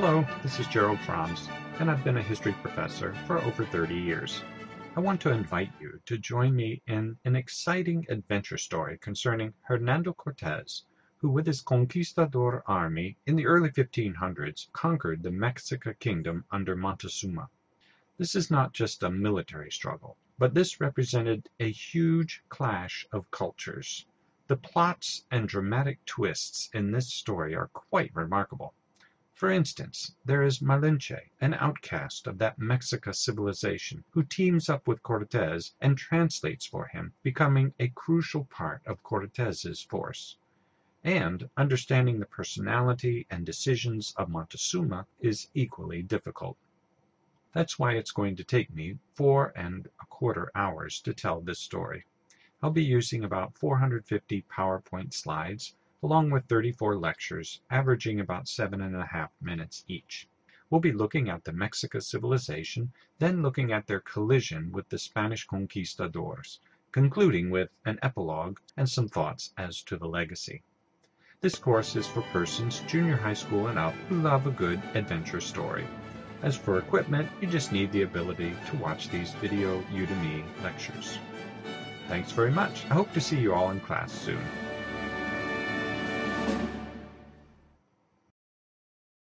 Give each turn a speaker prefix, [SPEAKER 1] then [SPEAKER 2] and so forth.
[SPEAKER 1] Hello, this is Gerald Franz, and I've been a history professor for over 30 years. I want to invite you to join me in an exciting adventure story concerning Hernando Cortes, who with his conquistador army in the early 1500s conquered the Mexica kingdom under Montezuma. This is not just a military struggle, but this represented a huge clash of cultures. The plots and dramatic twists in this story are quite remarkable. For instance, there is Malinche, an outcast of that Mexica civilization, who teams up with Cortes and translates for him, becoming a crucial part of Cortes's force. And understanding the personality and decisions of Montezuma is equally difficult. That's why it's going to take me four and a quarter hours to tell this story. I'll be using about 450 PowerPoint slides along with 34 lectures, averaging about seven and a half minutes each. We'll be looking at the Mexica civilization, then looking at their collision with the Spanish conquistadors, concluding with an epilogue and some thoughts as to the legacy. This course is for persons junior high school and up who love a good adventure story. As for equipment, you just need the ability to watch these video Udemy lectures. Thanks very much. I hope to see you all in class soon.